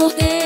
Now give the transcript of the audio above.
escuté.